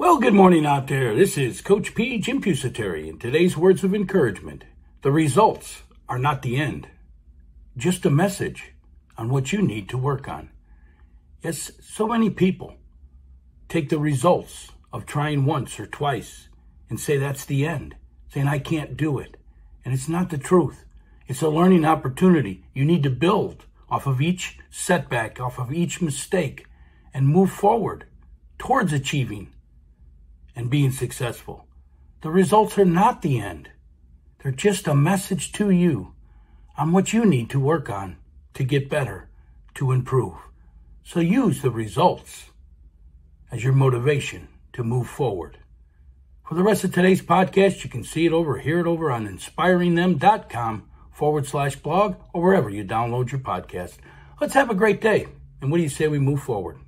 Well, good morning out there. This is Coach P. Jim Pusateri, and today's words of encouragement. The results are not the end, just a message on what you need to work on. Yes, so many people take the results of trying once or twice and say that's the end, saying I can't do it. And it's not the truth. It's a learning opportunity. You need to build off of each setback, off of each mistake, and move forward towards achieving and being successful. The results are not the end. They're just a message to you on what you need to work on to get better, to improve. So use the results as your motivation to move forward. For the rest of today's podcast, you can see it over, hear it over on inspiringthem.com forward slash blog or wherever you download your podcast. Let's have a great day. And what do you say we move forward?